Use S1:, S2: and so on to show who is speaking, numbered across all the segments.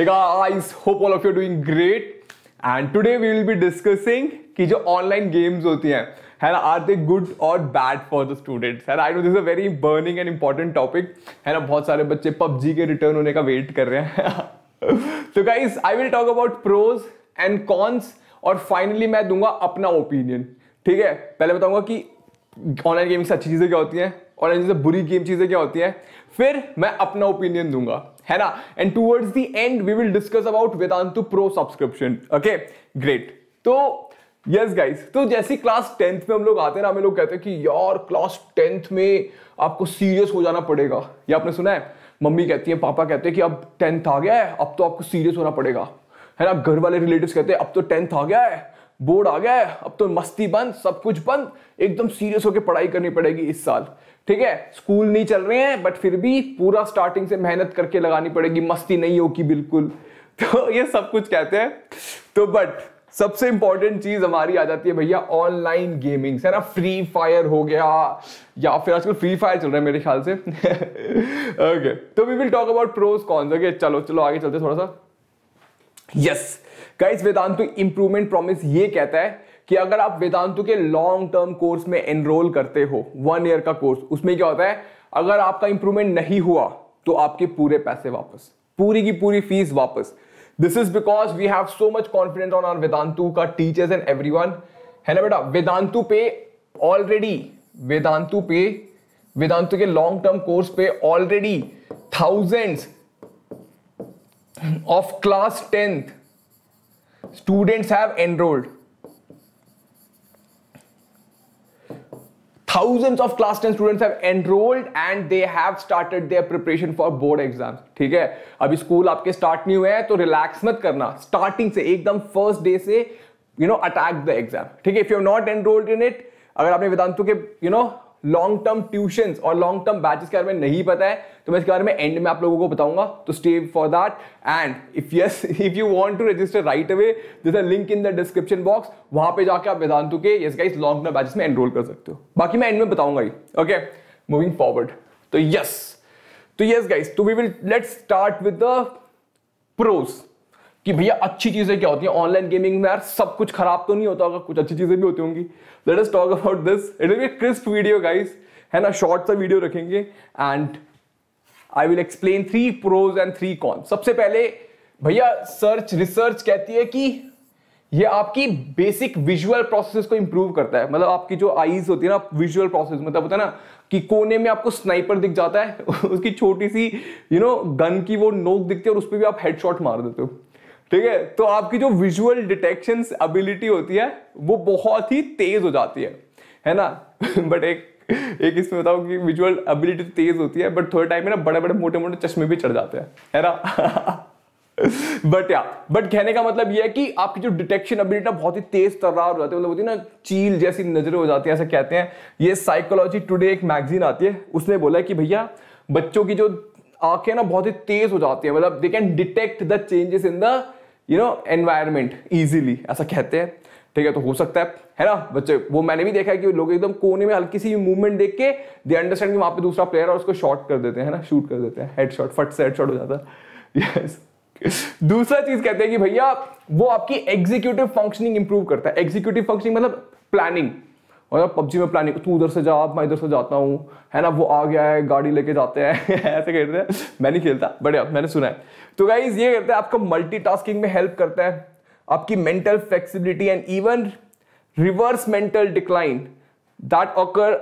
S1: Hey guys, hope all of you are doing great. And today we will be discussing कि जो online games होती हैं है ना आर दे गुड और बैड फॉर द स्टूडेंट्स है I know this a very burning and important topic है ना बहुत सारे बच्चे पबजी के रिटर्न होने का वेट कर रहे हैं। तो guys I will talk about pros and cons और फाइनली मैं दूँगा अपना ओपिनियन ठीक है पहले बताऊँगा कि ऑनलाइन गेम से अच्छी चीज़ें क्या होती हैं? ऑनलाइन से बुरी गेम चीज़ें क्या होती हैं? फिर मैं अपना ओपिनियन दूँगा, है ना? And towards the end we will discuss about Vedantu pro subscription okay great तो यस गाइस तो जैसे क्लास टेंथ में हम लोग आते हैं ना, हमें लोग कहते हैं कि यार क्लास टेंथ में आपको सीरियस हो जाना पड़ेगा। ये आपने सुना है? मम्मी कहती है, पापा कहते हैं कि अब टेंथ आ गया है, अब तो आपको सीरियस होना पड़ेगा। है ना? घर वाले रिलेटिव कहते हैं, अब तो टेंथ आ गया है। बोर्ड आ गया है, अब तो मस्ती बंद, सब कुछ बंद, एकदम सीरियस होकर पढ़ाई करनी पड़ेगी इस साल। ठीक है? स्कूल नहीं चल रहे हैं बट फिर भी पूरा स्टार्टिंग से मेहनत करके लगानी पड़ेगी, मस्ती नहीं होगी बिल्कुल। तो ये सब कुछ कहते हैं। तो बट सबसे इंपॉर्टेंट चीज़ हमारी आ जाती है भैया ऑनलाइन गेमिंग है ना? फ्री फायर हो गया, या फिर आजकल फ्री फायर चल रहा है मेरे ख्याल से। ओके तो we will talk about pros cons okay चलो चलो, आगे चलते थोड़ा सा। Yes guys Vedantu improvement promise ये कहता है कि अगर आप वेदांतु के लॉन्ग टर्म कोर्स में एनरोल करते हो वन ईयर का कोर्स उसमें क्या होता है? अगर आपका इंप्रूवमेंट नहीं हुआ तो आपके पूरे पैसे वापस, पूरी की पूरी फ़ीस वापस। This is because we have so much confident on our Vedantu का टीचर्स एंड एवरी है ना बेटा? वेदांतु पे ऑलरेडी वेदांतु पे वेदांतु के लॉन्ग टर्म कोर्स पे already thousands of class tenth students have enrolled thousands of class ten students have enrolled and they have started their preparation for board exam ठीक है? अभी स्कूल आपके स्टार्ट नहीं हुए हैं तो रिलैक्स मत करना। स्टार्टिंग से, एकदम फ़र्स्ट डे से you know attack the exam ठीक है? If you have not enrolled in it अगर आपने वेदांतों के you know long term tuition और लॉन्ग टर्म बैचेस के बारे में नहीं पता है तो मैं इसके बारे में एंड में आप लोगों को बताऊँगा तो stay for that and if yes if you want to register right away this a link in the description box वहाँ पे जाके आप वेदांतु के yes guys long term batches में एनरोल कर सकते हो। बाकी मैं एंड में बताऊँगा ही ओके मूविंग फॉरवर्ड तो यस तो यस गाइस तो we will let's start with the pros कि भैया अच्छी चीज़ें क्या होती हैं? ऑनलाइन गेमिंग में यार सब कुछ खराब तो नहीं होता होगा, कुछ अच्छी चीज़ें भी होती होंगी। Let us talk about this it will be crisp video guys है ना? शॉर्ट सा वीडियो रखेंगे। And I will explain three pros and three con सबसे पहले, भैया सर्च रिसर्च कहती है कि ये आपकी बेसिक विजुअल प्रोसेस को इंप्रूव करता है। मतलब आपकी जो आईज होती है ना विजुअल प्रोसेस मतलब होता है ना कि कोने में आपको स्नाइपर दिख जाता है। उसकी छोटी सी यू नो गन की वो नोक दिखती है और उस पर भी आप हेडशॉट मार देते हो। ठीक है? तो आपकी जो विजुअल डिटेक्शन एबिलिटी होती है, वो बहुत ही तेज हो जाती है। है ना? बट एक एक इसमें बताओ कि विजुअल एबिलिटी तो तेज होती है बट थोड़े टाइम में ना बड़े बड़े मोटे मोटे चश्मे भी चढ़ जाते हैं। है ना? बट या बट कहने का मतलब ये है कि आपकी जो डिटेक्शन एबिलिटी बहुत ही तेज तर्रार हो जाती है मतलब होती है ना, चील जैसी नज़रें हो जाती है, ऐसा कहते हैं। ये साइकोलॉजी टुडे एक मैगजीन आती है, उसने बोला कि भैया, बच्चों की जो आँखें ना, बहुत ही तेज हो जाती है। मतलब they can detect the changes in the you know environment easily ऐसा कहते हैं। ठीक है तो हो सकता है है ना? बच्चे, वो मैंने भी देखा है कि लोग एकदम कोने में हल्की सी मूवमेंट देख के दे अंडरस्टैंड कि वहाँ पे दूसरा प्लेयर है उसको शॉट कर देते हैं ना? शूट कर देते हैं हेड शॉट फट से हेड शॉट हो जाता है। यस दूसरा चीज़ कहते हैं कि भैया, वो आपकी एग्जीक्यूटिव फंक्शनिंग इंप्रूव करता है। एग्जीक्यूटिव फंक्शनिंग मतलब प्लानिंग और पबजी में प्लानिंग तू उधर से जा मैं इधर से जाता हूँ। है ना? वो आ गया है गाड़ी लेके जाते हैं। ऐसे कहते हैं। मैं नहीं खेलता बढ़िया मैंने सुना है। तो गाइज़ ये करता है आपको मल्टीटास्किंग में हेल्प करता है। आपकी mental flexibility and even reverse mental decline that occur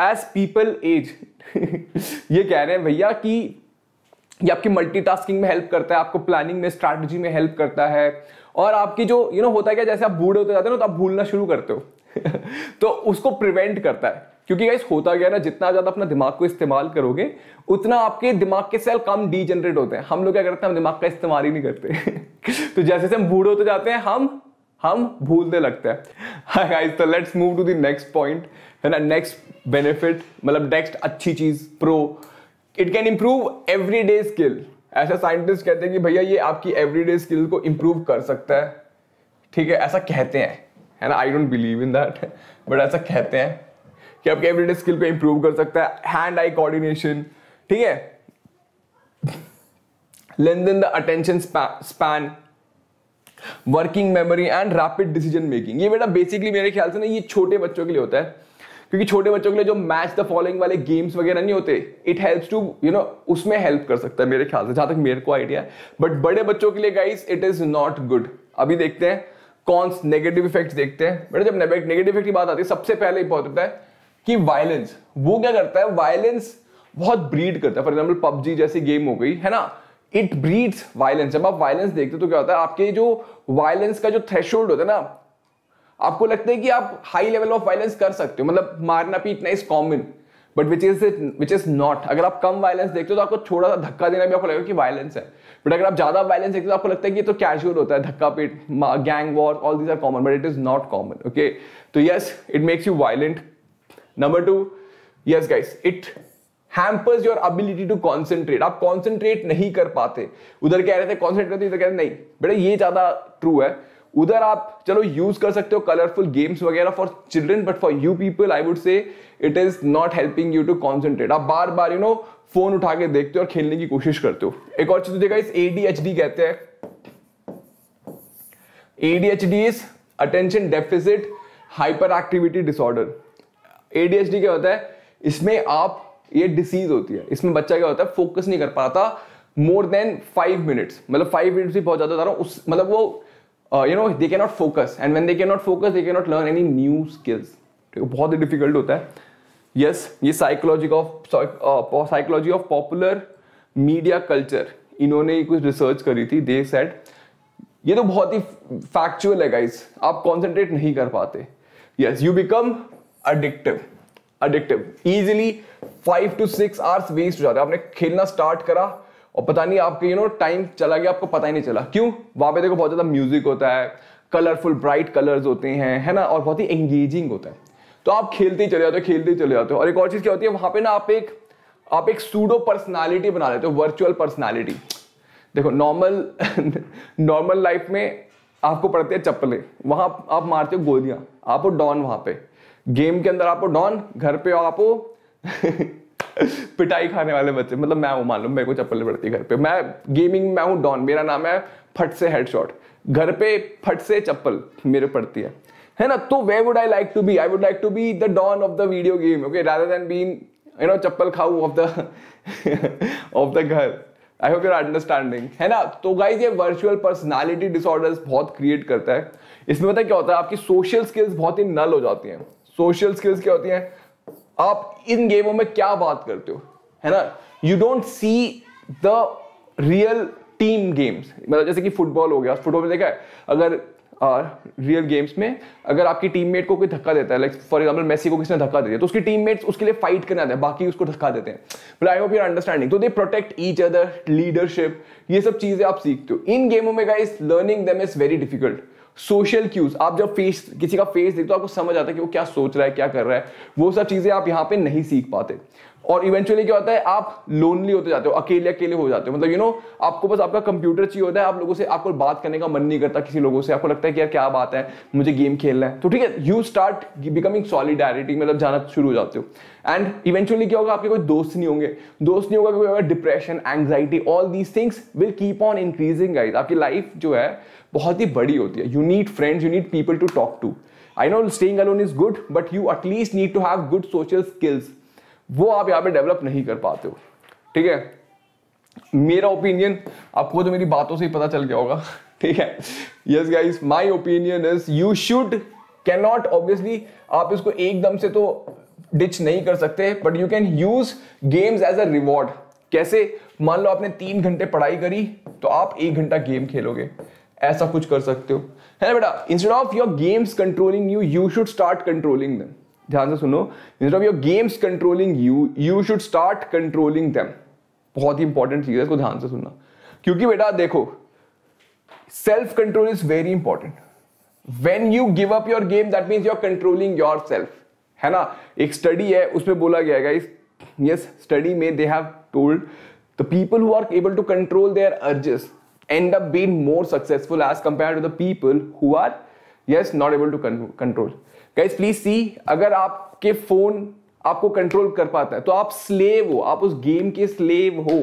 S1: as people age ये कह रहे हैं भैया कि ये आपकी मल्टीटास्किंग में हेल्प करता है आपको प्लानिंग में स्ट्रैटेजी में हेल्प करता है। और आपकी जो यू you नो know, होता है क्या जैसे आप बूढ़े होते जाते हो ना तो आप भूलना शुरू करते हो। तो उसको प्रिवेंट करता है। क्योंकि गाइस होता गया ना, जितना ज़्यादा अपना दिमाग को इस्तेमाल करोगे, उतना आपके दिमाग के सेल कम डीजनरेट होते हैं। हम लोग क्या करते हैं, हम दिमाग का इस्तेमाल ही नहीं करते। तो जैसे जैसे हम बूढ़े होते जाते हैं, हम हम भूलने लगते हैं। हाय गाइस तो let's move to the next point है ना नेक्स्ट बेनिफिट मतलब नेक्स्ट अच्छी चीज़ pro it can improve everyday skill ऐसा साइंटिस्ट कहते हैं कि भैया, ये आपकी एवरीडे स्किल को इंप्रूव कर सकता है। ठीक है, ऐसा कहते हैं। है ना? I don't believe in that but ऐसा कहते हैं कि आपके एवरीडे स्किल को इंप्रूव कर सकता है हैंड आई कोऑर्डिनेशन ठीक है? Length in the attention span working memory and rapid decision making ये बेटा बेसिकली मेरे ख्याल से ना ये छोटे बच्चों के लिए होता है। क्योंकि छोटे बच्चों के लिए जो मैच द फॉलोइंग वाले गेम्स वगैरह नहीं होते it helps to you know उसमें हेल्प कर सकता है मेरे ख्याल से, जहाँ तक मेरे को आइडिया है। बट बड़े बच्चों के लिए guys it is not good अभी देखते हैं। कौन नेगेटिव इफेक्ट्स देखते हैं? बेटा, जब नेगेटिव इफ़ेक्ट की बात आती है, सबसे पहले इंपॉर्टेंट है कि वायलेंस वो क्या करता है? वायलेंस बहुत ब्रीड करता है। फॉर एग्ज़ाम्पल पबजी जैसी गेम हो गई, है ना? इट ब्रीड्स वायलेंस जब आप वायलेंस देखते हो तो क्या होता है? आपके जो वायलेंस का जो थ्रेश होता है ना, आपको लगता है कि आप हाई लेवल ऑफ़ वायलेंस कर सकते हो। मतलब मारना पीटना is common but which is it which is not अगर आप कम वायलेंस देखते हो तो आपको थोड़ा सा धक्का देना भी आपको लगेगा कि वायलेंस है। बट अगर आप ज़्यादा वायलेंस देखते हो तो आपको लगता है कि ये तो कैजुअल होता है, धक्का पीट gang war all these are common but it is not common okay तो yes it makes you violent number two yes guys it hampers your ability to concentrate आप कॉन्सेंट्रेट नहीं कर पाते। उधर कह रहे थे कॉन्सेंट्रेट इधर कह रहे नहीं। बेटा, ये ज़्यादा ट्रू है। उधर आप, चलो यूज़ कर सकते हो कलरफुल गेम्स वगैरह for children but for you people I would say it is not helping you to concentrate आप बार बार यू नो फ़ोन उठा के देखते हो और खेलने की कोशिश करते हो। एक और चीज़, देखा, इस एडीएचडी कहते हैं। ADHD is attention deficit hyperactivity disorder ADHD क्या होता है? इसमें आप, ये डिसीज होती है। इसमें बच्चा क्या होता है? फोकस नहीं कर पाता मोर देन फाइव मिनट्स मतलब फाइव मिनट्स भी बहुत ज़्यादा उस मतलब वो not focus and when they can not focus they can not learn any new skills ठीक है बहुत ही डिफ़िकल्ट होता है। यस yes, ये psychology of psychology of popular media culture इन्होंने कुछ रिसर्च करी थी दे सेड ये तो बहुत ही फैक्चुअल है गाइस आप कॉन्सेंट्रेट नहीं कर पाते। Yes you become addictive addictive easily five two six hours waste हो जाते आपने खेलना स्टार्ट करा और पता नहीं आपके यू नो टाइम चला गया, आपको पता ही नहीं चला। क्यों? वहाँ पे देखो बहुत ज़्यादा म्यूज़िक होता है कलरफुल ब्राइट कलर्स होते हैं, है ना? और बहुत ही एंगेजिंग होता है। तो आप खेलते ही चले जाते हो, खेलते ही चले जाते हो। और एक और चीज़ क्या होती है, वहाँ पे ना आप एक आप एक सूडो पर्सनालिटी बना लेते हो वर्चुअल पर्सनालिटी देखो नॉर्मल नॉर्मल लाइफ में आपको पड़ते हैं चप्पलें। वहाँ आप मारते हो गोलियाँ। आप हो डॉन वहाँ पे। गेम के अंदर आप हो डॉन, घर पे आप हो पिटाई खाने वाले बच्चे मतलब मैं हूँ मालूम मेरे को चप्पल पड़ती घर पे। मैं गेमिंग में हूँ, डॉन, मेरा नाम है फट से हेडशॉट घर पे फट से चप्पल मेरे पड़ती है। है ना? तो way would I like to be I would like to be the don of the video game okay rather than being you know chappal khau of the of the घर। आई होप यूर अंडरस्टैंडिंग है ना? तो guys ये virtual personality disorders बहुत create करता है। इसमें पता क्या होता है? आपकी सोशल स्किल्स बहुत ही नल हो जाती हैं। सोशल स्किल्स क्या होती हैं? आप इन गेमों में क्या बात करते हो? है ना? You don't see the real team games मतलब जैसे कि फुटबॉल हो गया। फुटबॉल में देखा है अगर रियल uh, गेम्स में अगर आपकी टीममेट को कोई धक्का देता है लाइक फॉर एग्जांपल मेसी को किसने धक्का दे दिया तो उसकी टीममेट्स उसके लिए फाइट करने आते हैं बाकी उसको धक्का देते हैं। But I hope you're understanding तो they protect each other leadership ये सब चीज़ें आप सीखते हो। इन गेमों में guys learning them is very difficult social cues आप जब फेस किसी का फेस देखते हो, आपको समझ आता है कि वो क्या सोच रहा है, क्या कर रहा है। वो सब चीज़ें आप यहाँ पे नहीं सीख पाते। और इवेंचुअली क्या होता है, आप लोनली होते जाते हो, अकेले अकेले हो जाते हो। मतलब यू नो आपको बस आपका कंप्यूटर चाहिए होता है, आप लोगों से, आपको बात करने का मन नहीं करता किसी लोगों से। आपको लगता है कि यार, क्या बात है, मुझे गेम खेलना है। तो ठीक है यू स्टार्ट बिकमिंग सॉलिडारिटी मतलब जाना शुरू हो जाते हो। एंड इवेंचुअली क्या होगा, आपके कोई दोस्त नहीं होंगे। दोस्त नहीं होगा, क्योंकि depression anxiety all these things will keep on increasing guys आपकी लाइफ जो है, बहुत ही बड़ी होती है। You need friends you need people to talk to I know staying alone is good but you at least need to have good social skills वो आप यहाँ पे डेवलप नहीं कर पाते हो। ठीक है? मेरा ओपिनियन आपको तो मेरी बातों से ही पता चल गया होगा। ठीक है? Yes guys my opinion is you should can not obviously आप इसको एकदम से तो डिच नहीं कर सकते but you can use games as a reward कैसे? मान लो आपने तीन घंटे पढ़ाई करी तो आप एक घंटा गेम खेलोगे। ऐसा कुछ कर सकते हो। है ना बेटा? Instead of your games controlling you you should start controlling them ध्यान से सुनो instead of your games controlling you you should start controlling them बहुत ही इंपॉर्टेंट चीज़ है, इसको ध्यान से सुनना। क्योंकि बेटा, देखो self control is very important when you give up your game that means you are controlling your self है ना? एक स्टडी है, उसमें बोला गया गाइस यस स्टडी में they have told the people who are able to control their urges end up being more successful as compared to the people who are, yes, not able to control. Guys please see अगर आपके phone आपको control कर पाता है तो आप slave हो आप उस गेम के स्लेव हो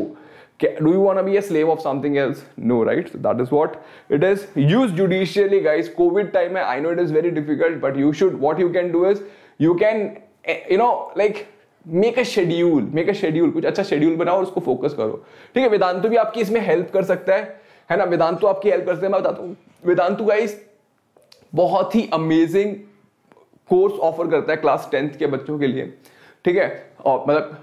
S1: want to be a slave of something else no right so that is what it is use judicially guys covid time i know it is very difficult but you should what you can do is you can eh, you know like make a schedule make a schedule कुछ अच्छा schedule बनाओ और उसको focus करो ठीक है वेदांतु भी आपकी इसमें हेल्प कर सकता है है ना वेदांतु आपकी हेल्प कर सकते हैं मैं बताता हूँ वेदांतु गाइस बहुत ही अमेजिंग कोर्स ऑफ़र करता है क्लास टेंथ के बच्चों के लिए। ठीक है? और मतलब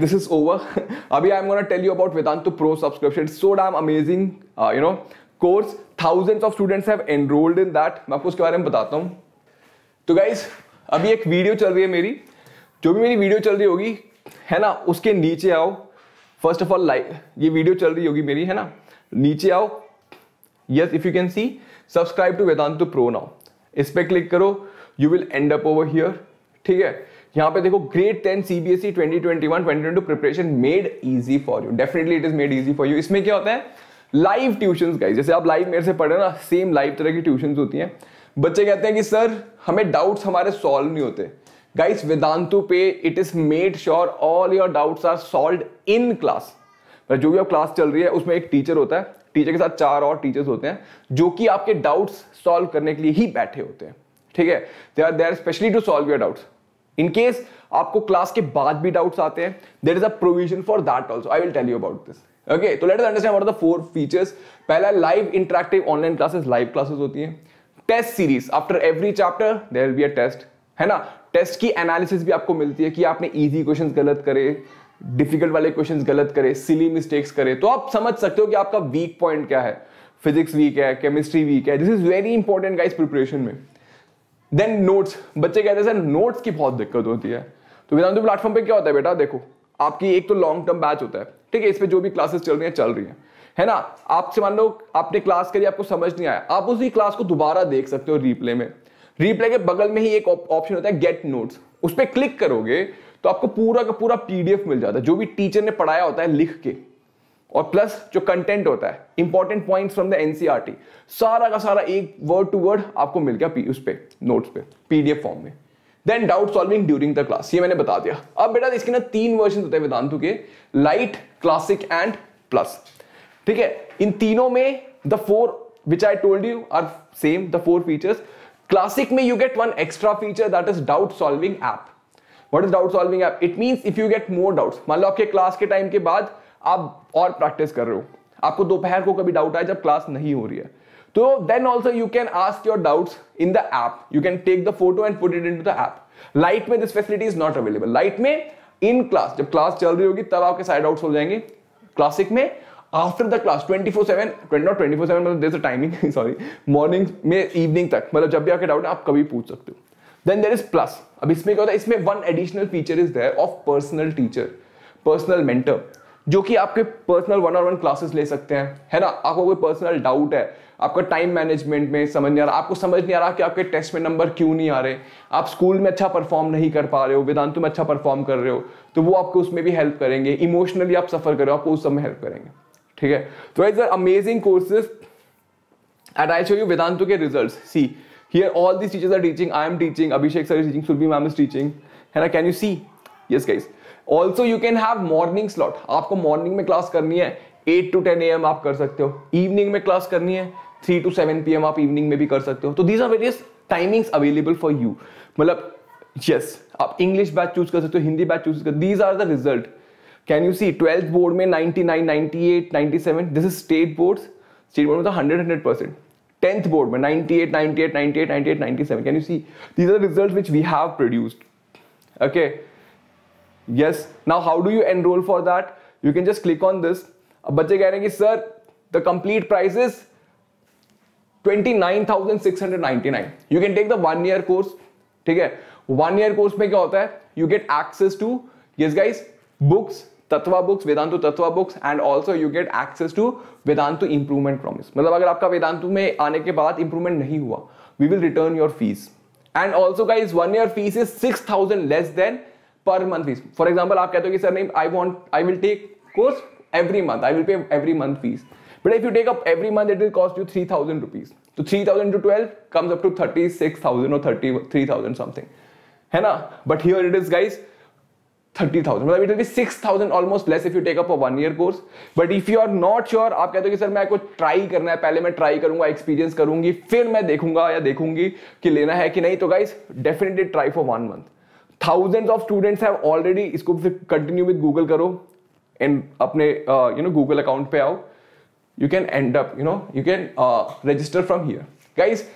S1: this is over. abhi i'm going to tell you about vedantu pro subscription. So damn amazing uh, you know course. Thousands of students have enrolled in that. मैं आपको उसके बारे में बताता हूँ। तो गाइज़ अभी एक वीडियो चल रही है मेरी। जो भी मेरी वीडियो चल रही होगी है ना उसके नीचे आओ। फ़र्स्ट ऑफ़ ऑल लाइक ये वीडियो चल रही होगी मेरी है ना? नीचे आओ। Yes if you can see subscribe to Vedantu pro now इस पर क्लिक करो। You will end up over here ठीक है? यहाँ पे देखो grade ten CBSE 2021 2022 preparation made easy for you definitely it is made easy for you इसमें क्या होता है? लाइव ट्यूशन गाइस जैसे आप लाइव मेरे से पढ़े ना सेम लाइव तरह की ट्यूशन होती हैं। बच्चे कहते हैं कि, सर, हमें डाउट्स हमारे सॉल्व नहीं होते. गाइस वेदांतु पे it is made sure all your doubts are solved in class जो भी आप क्लास चल रही है, उसमें एक टीचर होता है। टीचर के साथ चार और टीचर्स होते हैं, जो कि आपके डाउट्स सॉल्व करने के लिए ही बैठे होते हैं। ठीक है? They are there specially to solve your doubts in case आपको क्लास के बाद भी डाउट्स आते हैं there is a provision for that also I will tell you about this okay तो let understand what the four features पहला live interactive online classes live classes होती हैं. Test series after every chapter will be a test है ना? Test की analysis भी आपको मिलती है कि आपने इजी क्वेश्चंस गलत करे डिफ़िकल्ट वाले क्वेश्चंस गलत करे सिली मिस्टेक्स करे। तो आप समझ सकते हो कि आपका वीक पॉइंट क्या है। फिजिक्स वीक है केमिस्ट्री वीक है। This is very important guys preparation में। देन नोट्स बच्चे कहते हैं, सर नोट्स की बहुत दिक्कत होती है। तो वेदांतु प्लेटफॉर्म पे क्या होता है बेटा? देखो, आपकी एक तो लॉन्ग टर्म बैच होता है, ठीक है? इस पे जो भी क्लासेस चल रही हैं, चल रही हैं, है ना? आपसे मान लो, आपने क्लास करी, आपको समझ नहीं आया, आप उसी क्लास को दोबारा देख सकते हो रिप्ले में। रिप्ले के बगल में ही एक ऑप्शन होता है गेट नोट्स उस पर क्लिक करोगे तो आपको पूरा का पूरा पीडीएफ मिल जाता है, जो भी टीचर ने पढ़ाया होता है, लिख के। और प्लस जो कंटेंट होता है important points from the NCERT सारा का सारा एक वर्ड टू वर्ड आपको मिल गया उस पे नोट्स पे पीडीएफ फॉर्म में। Then doubt solving during the class ये मैंने बता दिया। अब बेटा इसके ना तीन वर्जन होते हैं वेदांतु के लाइट क्लासिक एंड प्लस ठीक है? इन तीनों में the four which I told you are same the four features classic में you get one extra feature that is doubt solving app what is doubt solving app it means if you get more doubts मान लो आपके class के time के बाद आप और practice कर रहे हो। आपको दोपहर को कभी डाउट आए जब क्लास नहीं हो रही है। तो then also you can ask your doubts in the app you can take the photo and put it in to the app light में this facility is not available light में in class जब class चल रही होगी, तब आपके side outs हो जाएँगे। क्लासिक में आफ्टर द क्लास 24 7 नॉट 24 7 मतलब there a timing sorry morning में इवनिंग तक मतलब जब भी आपके डाउट है, आप कभी पूछ सकते हो। देन देर इज़ प्लस अब इसमें क्या होता है, इसमें one additional feature is there of personal teacher personal mentor जो कि आपके personal one on one classes ले सकते हैं, है ना? आपको कोई पर्सनल डाउट है, आपका टाइम मैनेजमेंट में समझ नहीं आ रहा, आपको समझ नहीं आ रहा कि आपके टेस्ट में नंबर क्यों नहीं आ रहे। आप स्कूल में अच्छा परफॉर्म नहीं कर पा रहे हो, वेदांतु में अच्छा परफॉर्म कर रहे हो तो वो आपको उसमें भी हेल्प करेंगे। इमोशनली आप सफ़र करो आपको उस समय हेल्प करेंगे, ठीक है? तो is amazing courses at I show you Vedantu के result see here all these teachers are teaching I am teaching Abhishek sir is teaching Surabhi ma'am is teaching है ना can you see yes guys also you can have morning slot आपको morning में class करनी है. Eight to ten M आप कर सकते हो. इवनिंग में क्लास करनी है. थ्री टू सेवन पी आप इवनिंग में भी कर सकते हो. तो these are various timings available for you मतलब यस आप इंग्लिश बैच चूज़ कर सकते हो हिंदी बैच चूज़ कर these are the result can you see twelfth board में 99, 98, 97 this is state board state board में तो 100 100 परसेंट टेंथ बोर्ड में 98, 98, 98, 98, 97 can you see these are result which we have produced okay yes. Now how do you enroll for that? You can just click on this. अब बच्चे कह रहे हैं कि sir the complete price is 29,699 you can take the one year course. ठीक है? One year course में क्या होता है? You get access to yes guys books Tattva books Vedantu Tattva books and also you get access to Vedantu improvement promise मतलब अगर आपका वेदांतु में आने के बाद इंप्रूवमेंट नहीं हुआ we will return your fees and also guys one year fees is six thousand less then per month fees for example आप कहते हो कि सर नहीं I want I will take course every month I will pay every month fees but if you take up every month it will cost you three thousand rupees तो three thousand to twelve comes up to thirty six thousand और thirty three thousand something है ना? But here it is guys 30,000 मतलब it will be 6,000 almost less if you take up a one year course but if you are not sure आप कहते हो कि sir मैं कुछ ट्राई करना है पहले मैं ट्राई करूँगा एक्सपीरियंस करूँगी फिर मैं देखूँगा या देखूँगी कि लेना है कि नहीं तो guys definitely try for one month thousands of students have already इसको कंटिन्यू विद गूगल करो एंड अपने यू नो गूगल अकाउंट पे आओ। You can end up you know you can register from here guys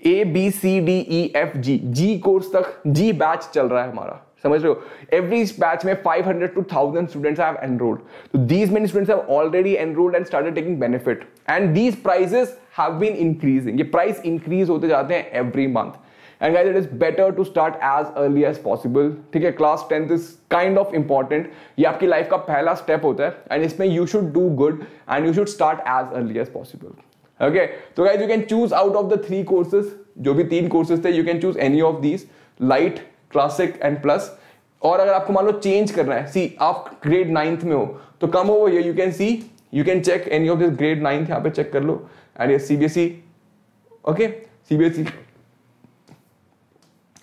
S1: A B C D E F G G course तक G batch चल रहा है हमारा। समझ रहे हो? एवरी बैच में 500 टू 1000 स्टूडेंट्स हैव एनरोल्ड तो these many students have already enrolled and started taking benefit and these prizes have been increasing ये प्राइस इंक्रीज होते जाते हैं every month and guys it is better to start as early as possible ठीक है class tenth is kind of important ये आपकी life का पहला स्टेप होता है एंड इसमें you should do good and you should start as early as possible okay तो guys you can choose out of the three courses जो भी तीन कोर्सेज थे you can choose any of these light classic and plus और अगर आपको मान लो change करना है सी आप ग्रेड नाइन्थ में हो तो come over you can see you can check any of this grade ninth यहाँ पे चेक कर लो. एंड ये CBSE okay CBSE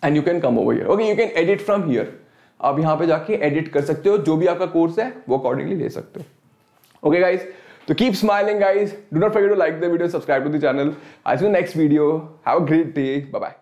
S1: and you can come over here okay you can edit from here आप यहाँ पे जाके एडिट कर सकते हो, जो भी आपका कोर्स है, वो अकॉर्डिंगली ले सकते हो। ओके गाइज़ तो keep smiling guys do not forget to like the video subscribe to the channel I see next video have a great day bye bye